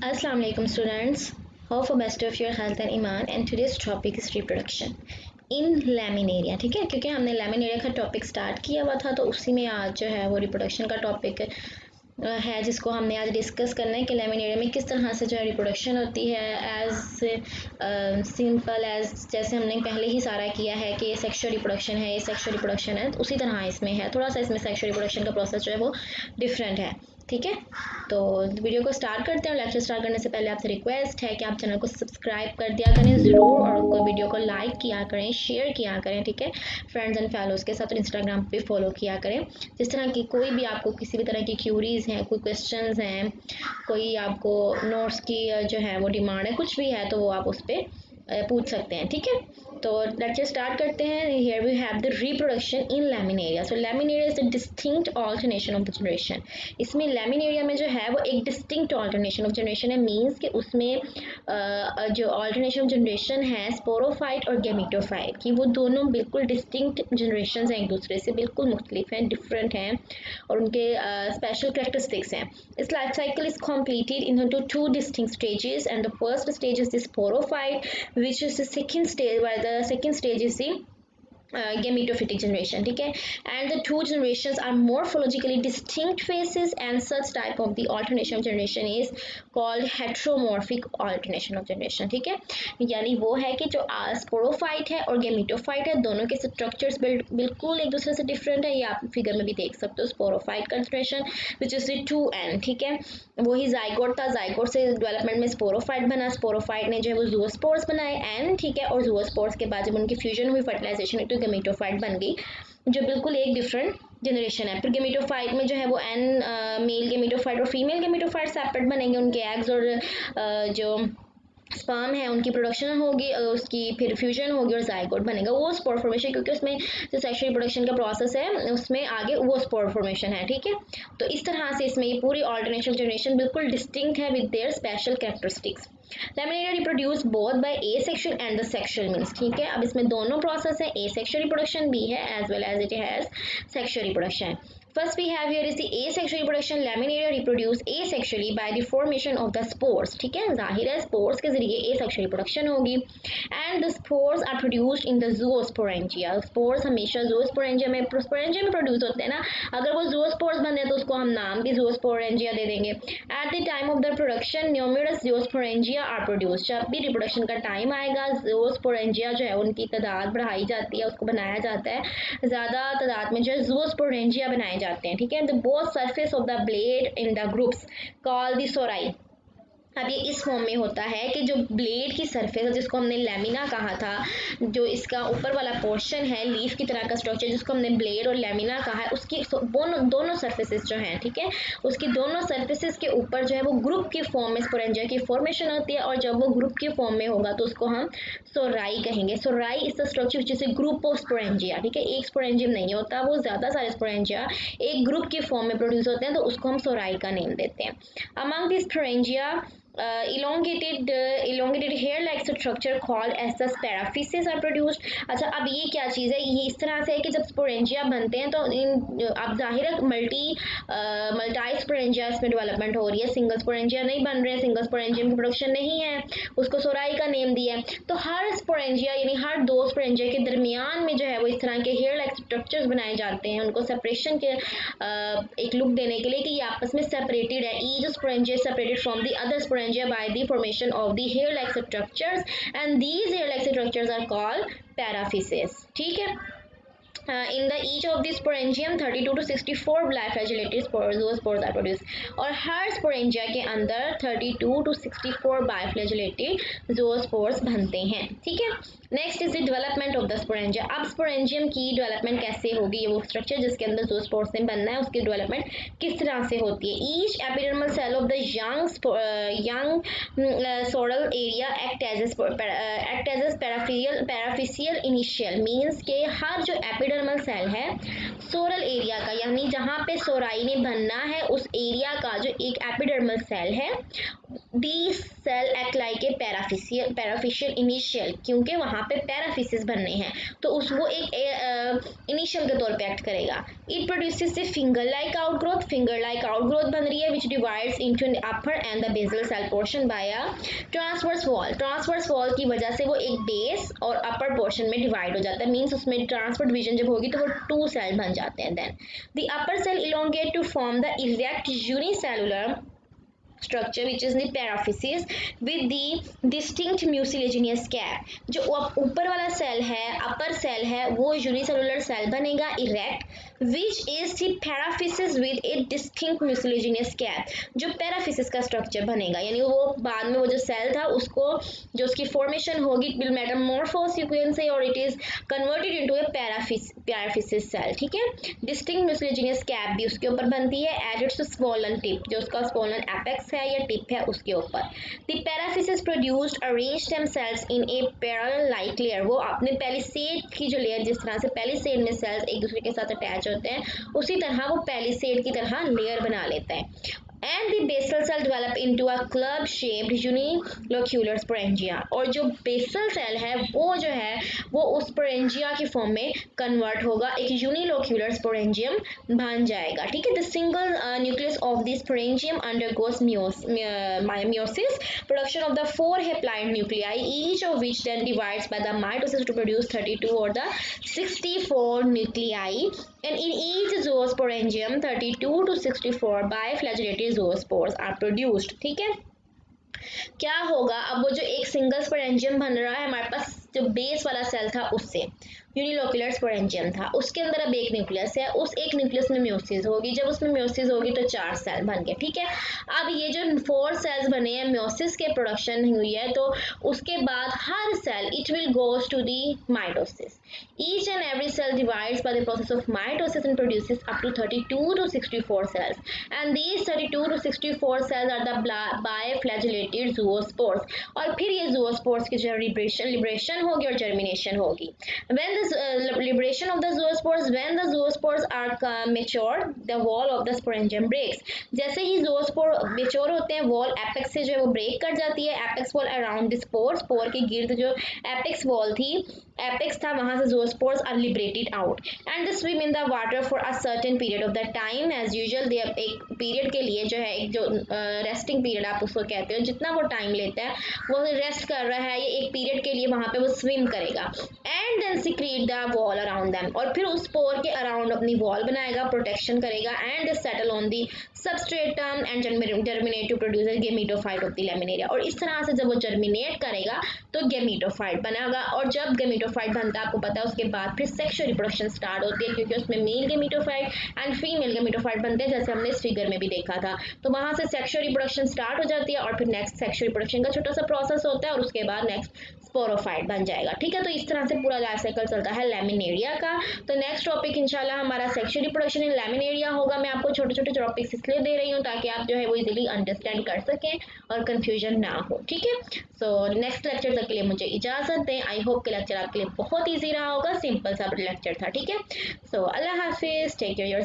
Assalamu alaikum students. Hope for best of your health and iman. And today's topic is reproduction. In laminaria, ठीक है? क्योंकि हमने laminaria का topic start किया हुआ था तो उसी में आज जो है वो रिप्रोडक्शन का टॉपिक है, जिसको हमने आज डिस्कस करना है कि लेमिनेरिया में किस तरह से जो है रिप्रोडक्शन होती है एज सिंपल एज जैसे हमने पहले ही सारा किया है कि ये सेक्शुअल रिप्रोडक्शन है, ये सेक्शुअल रिप्रोडक्शन है तो उसी तरह इसमें है। थोड़ा सा इसमें सेक्शुअल रिप्रोडक्शन का प्रोसेस जो है वो डिफरेंट है। ठीक है? तो वीडियो को स्टार्ट करते हैं लेक्चर स्टार्ट करने से पहले आपसे रिक्वेस्ट है कि आप चैनल को सब्सक्राइब कर दिया करें ज़रूर और को वीडियो को लाइक किया करें, शेयर किया करें, ठीक है? फ्रेंड्स एंड फैलोज़ के साथ इंस्टाग्राम पे फॉलो किया करें। जिस तरह की कोई भी आपको किसी भी तरह की क्यूरीज़ हैं, कोई क्वेश्चन हैं, कोई आपको नोट्स की जो है वो डिमांड है, कुछ भी है तो वो आप उस पर पूछ सकते हैं, ठीक है? तो लेक्चर स्टार्ट करते हैं। Here we have the reproduction in laminaria so laminaria is the distinct alternation of generation इसमें लेमिनेरिया में जो है, वो एक डिस्टिंक्ट ऑल्टरनेशन ऑफ़ जनरेशन है। मींस कि उसमें जो ऑल्टरनेशन ऑफ़ जनरेशन है स्पोरोफाइट और गेमिटोफाइट कि वो दोनों बिल्कुल डिस्टिंक्ट जनरेशन हैं एक दूसरे से। बिल्कुल मुख्तलिफ़ हैं डिफरेंट हैं और उनके स्पेशल करेक्टरिस्टिक्स हैं। इस life cycle is completed in two distinct stages and the first stage is the sporophyte which is the second stage by the the second stage is the uh, gametophytic generation okay and the two generations are morphologically distinct phases and such type of the alternation of generation is called heteromorphic alternation of generation ठीक है? यानी वो है कि जो sporophyte है और gametophyte है दोनों के स्ट्रक्चर्स बिल्कुल एक दूसरे से डिफरेंट है ये आप फिगर में भी देख सकते हो स्पोरोफाइट का generation which is two n ठीक है? वही जाइगोट था जाइगोट से डेवलपमेंट में स्पोरोफाइट बना स्पोरोफाइट ने जो है वो जूओस्पोर्स बनाए एन ठीक है? और जूओस्पोर्स के बाद जब उनकी फ्यूजन हुई फर्टिलाइजेशन तो गेमिटोफाइट बन गई जो बिल्कुल एक डिफरेंट जनरेशन है। फिर गेमिटोफाइट में जो है वो एन मेल गेमिटोफाइट और फीमेल गेमिटोफाइट सेपरेट बनेंगे उनके एग्स और uh, जो स्पाम है उनकी प्रोडक्शन होगी उसकी फिर फ्यूजन होगी और जाइगोट बनेगा। वो स्पोर फॉर्मेशन क्योंकि उसमें जो सेक्शुअल प्रोडक्शन का प्रोसेस है उसमें आगे वो स्पोर फॉर्मेशन है ठीक है? तो इस तरह से इसमें ये पूरी ऑल्टरनेशन जनरेशन बिल्कुल डिस्टिंक्ट है with their special characteristics laminaria reproduce both by asexual and the sexual means ठीक है? अब इसमें दोनों प्रोसेस है ए सेक्शुअल रिप्रोडक्शन भी है as well as it has sexual reproduction First we have here is the asexual reproduction. Laminaria reproduce asexually by the formation of the spores. ठीक है ज़ाहिर है spores के ज़रिए asexual reproduction होगी and the spores are produced in the zoosporangia. Spores हमेशा zoosporangia में sporangia में produce होते हैं ना अगर वो zoospores बन तो उसको हम नाम भी zoosporangia दे देंगे At the time of the production numerous zoosporangia are produced. जब भी reproduction का time आएगा zoosporangia जो है उनकी तादाद बढ़ाई जाती है उसको बनाया जाता है ज़्यादा तादाद में जो है zoosporangia बनाए जाते हैं ठीक है? The both surface of the blade in the groups call the अब ये इस फॉर्म में होता है कि जो ब्लेड की सरफेस जिसको हमने लेमिना कहा था, जो इसका ऊपर वाला पोर्शन है लीफ की तरह का स्ट्रक्चर जिसको हमने ब्लेड और लेमिना कहा है, उसकी दोनों दोनों सर्फेसिस जो हैं, ठीक है? उसकी दोनों सर्फेसिस के ऊपर जो है, वो ग्रुप के फॉर्म में स्पोरेंजिया की फॉर्मेशन होती है और जब वो ग्रुप के फॉर्म में होगा तो उसको हम सोराई कहेंगे। सोराई इस स्ट्रक्चर जैसे ग्रुप ऑफ़ स्पोरेंजिया ठीक है? एक स्पोरेंजियम नहीं होता, वो ज़्यादा सारे स्पोरेंजिया एक ग्रुप के फॉर्म में प्रोड्यूस होते हैं तो उसको हम सोराई का नेम देते हैं। Among this sporangia uh, elongated uh, elongated hair like structure called as the paraphysis are produced. अच्छा अब ये क्या चीज़ है? ये इस तरह से है कि जब स्पोरेंजिया बनते हैं तो इन अब ज़ाहिर है मल्टी मल्टाई स्पोरेंजिया इसमें डेवलपमेंट हो रही है। सिंगल स्पोरेंजिया नहीं बन रहे हैं सिंगल स्पोरेंजियम की प्रोडक्शन नहीं है। उसको सोराई का नेम दिया है। तो हर स्पोरेंजिया यानी हर दो स्पोरेंजिया के दरमियान में जो है वो इस तरह के हेयर लाइक स्ट्रक्चर्स बनाए जाते हैं। उनको सेपरेशन के uh, एक लुक देने के लिए कि ये आपस में सेपरेटेड है। Each sporangia separated from the other sporangia sporangia by the formation of the hair-like structures and these hair-like structures are called paraphyses ठीक है Uh, in the each of these sporangium 32 to 64 biflagellated spores spores are produced. और हर sporangia के अंदर 32 to 64 biflagellated zoospores बनते हैं। ठीक है? Next is the development of the sporangia अब स्पोरेंजियम की डेवलपमेंट कैसे होगी? वो स्ट्रक्चर जिसके अंदर जो स्पोर्स में बनना है उसकी डेवलपमेंट किस तरह से होती है? Each epidermal cell of the young young soral area act as act as paraphysial paraphysial initial means के हर जो एपिडर्मल सेल है। सोरल एरिया का, यानी जहाँ पे सोराई ने बनना है, उस एरिया का जो एक एपिडर्मल सेल है the cell act like a paraphysial paraphysial initial क्योंकि वहाँ पे पैराफिसिस बनने हैं तो उस वो एक इनिशियल के तौर पे एक्ट करेगा। It produces a finger like outgrowth finger like outgrowth बन रही है which divides into an upper and the basal cell portion by a transverse wall transverse wall की वजह से वो एक बेस और अपर पोर्शन में डिवाइड हो जाता है। मीन्स उसमें ट्रांसफ़र डिवीज़न जब होगी तो वो टू सेल बन जाते हैं then the upper cell elongate to form the erect unicellular structure which is paraphysis with the distinct mucilaginous cap जो ऊपर वाला सेल है अपर सेल है, वो यूनिसेलुलर सेल बनेगा erect which is the paraphysis with a distinct mucilaginous cap जो paraphysis का structure बनेगा, यानी वो बाद में वो जो सेल था, उसको जो उसकी फॉर्मेशन होगी विल मैटर मोरफो सिक्वेंस और it is converted in to a paraphysis paraphysis cell ठीक है? डिस्टिंक्ट म्यूसिलेजिनियस कैप भी उसके ऊपर बनती है एज इट्स टिप जो उसका स्वोलन एपेक्स apex है या टिप है उसके ऊपर। The paraphyses produced arrange stem cells in a parallel like layer वो अपने पेलिसेड की जो लेयर जिस तरह से पेलिसेड में सेल्स एक दूसरे के साथ अटैच होते हैं, उसी तरह वो पेलिसेड की तरह लेयर बना लेते है। And the basal cell develop into a club shaped unilocular sporangia और जो बेसल सेल है, वो जो है, वो उस स्पोरेंजिया की फॉर्म में कन्वर्ट होगा, एक यूनिलोक्यूलर स्पोरेंजियम बन जाएगा। ठीक है the single nucleus of the sporangium undergoes meiosis production of the four haploid nuclei, each of which then divides by the mitosis to produce 32 or the 64 nuclei. And in each zoosporangium 32 to 64 biflagellated zoospores are produced ठीक है? क्या होगा? अब वो जो एक single sporangium बन रहा है, हमारे पास जो बेस वाला सेल था उससे। यूनिलोकुलर स्पोरेंजियम था। उसके अंदर अब एक न्यूक्लियस है। उस एक न्यूक्लियस में म्योसिस होगी। जब उसमें म्योसिस होगी तो चार सेल बन गए, ठीक है? अब ये जो फोर सेल्स बने हैं म्योसिस के प्रोडक्शन हुई है तो उसके बाद हर cell it will goes to the mitosis each and every cell divides by the process of mitosis and produces up to 32 to 64 cells and these 32 to 64 cells are the biflagellated zoospores और फिर ये जूओस्पोर्स की जो liberation selection होगी और germination होगी। When the of the zoospores when the zoospores are mature the wall of the sporangium breaks जैसे ही जोस्पोर मेच्योर होते हैं वॉल एपेक्स से जो है वो ब्रेक कर जाती है। Apex wall around the spore spore के गिर्द जो एपेक्स वॉल थी apex था, वहाँ से zoospores are liberated out. And they swim in the water for a certain period of the time, as usual, they एक period के लिए जो है, एक जो resting period आप उसको कहते हो, जितना वो time लेता है, वो rest कर रहा है, ये एक period के लिए वहाँ पे वो swim करेगा. And then secrete the wall around them और फिर उस पोर के अराउंड अपनी वॉल बनाएगा प्रोटेक्शन करेगा and settle on the substratum and germinate to produce gametophyte of the Laminaria और इस तरह से जब वो जर्मिनेट करेगा तो गेमीटोफाइट बनेगा और जब गेमीटोफाइट बनता है आपको पता है, उसके बाद फिर सेक्शुअल रिप्रोडक्शन स्टार्ट होती है, क्योंकि उसमें मेल के मीटोफाइट एंड फीमेल के मीटोफाइट बनते हैं, जैसे हमने इस फिगर में भी देखा था। तो वहाँ से सेक्शुअल रिप्रोडक्शन स्टार्ट हो जाती है और फिर नेक्स्ट सेक्शुअल रिप्रोडक्शन का छोटा सा प्रोसेस होता है और उसके बाद नेक्स्ट स्पोरोफाइट बन जाएगा। ठीक है तो इस तरह से पूरा लाइफ साइकिल चलता है लेमिनेरिया का। तो नेक्स्ट टॉपिक इंशाल्लाह हमारा सेक्शुअल रिप्रोडक्शन इन लेमिनेरिया होगा। मैं आपको छोटे छोटे टॉपिक्स इसलिए दे रही हूँ ताकि आप जो है वो इजीली अंडरस्टैंड कर सकें और कन्फ्यूज़न ना हो। ठीक है? सो नेक्स्ट लेक्चर तक के लिए मुझे इजाज़त दें। आई होप के लेक्चर आपके लिए बहुत ईजी रहा होगा। सिंपल सा लेक्चर था। ठीक है? सो अल्लाह हाफिज़। Take care your